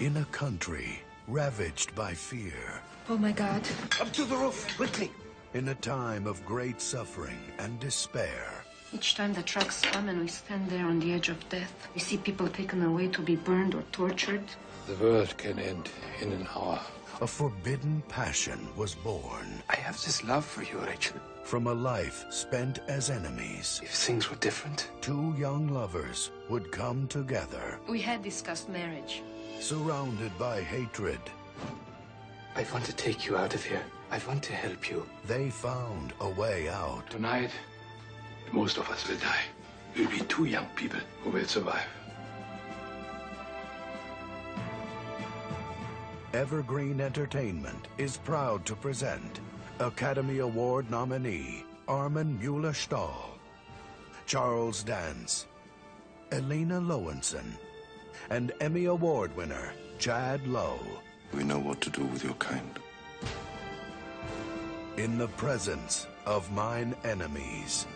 In a country ravaged by fear, Oh my god. Up to the roof, quickly. in a time of great suffering and despair, Each time the trucks come and we stand there on the edge of death, we see people taken away to be burned or tortured. The world can end in an hour. a forbidden passion was born I have this love for you, Rachel. From a life spent as enemies. If things were different, Two young lovers would come together, We had discussed marriage. surrounded by hatred. I want to take you out of here. I want to help you. They found a way out. Tonight, most of us will die. We'll be two young people who will survive. Evergreen Entertainment is proud to present Academy Award nominee Armin Mueller-Stahl, Charles Dance, Elina Lowensohn, and Emmy Award winner Chad Lowe We know what to do with your kind. in the presence of mine enemies.